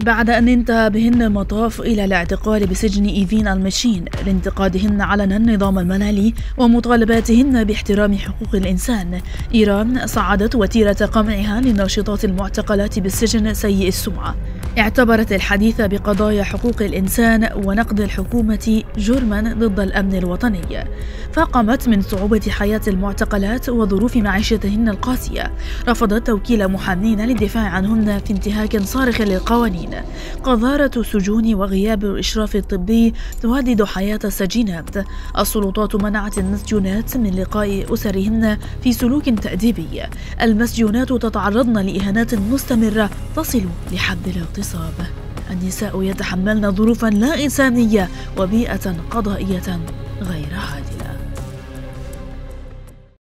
بعد أن انتهى بهن المطاف إلى الاعتقال بسجن إيفين المشين لانتقادهن علنا النظام المنالي ومطالباتهن باحترام حقوق الإنسان. إيران صعدت وتيرة قمعها للناشطات المعتقلات بالسجن سيء السمعة. اعتبرت الحديث بقضايا حقوق الإنسان ونقد الحكومة جرما ضد الأمن الوطني فقمت من صعوبة حياة المعتقلات وظروف معيشتهن القاسية. رفضت توكيل محامين للدفاع عنهن في انتهاك صارخ للقوانين. قذارة السجون وغياب الإشراف الطبي تهدد حياة السجينات. السلطات منعت المسجونات من لقاء أسرهن في سلوك تأديبي. المسجونات تتعرضن لإهانات مستمرة تصل لحد الاغتصاب. النساء يتحملن ظروفا لا إنسانية وبيئة قضائية غير عادلة.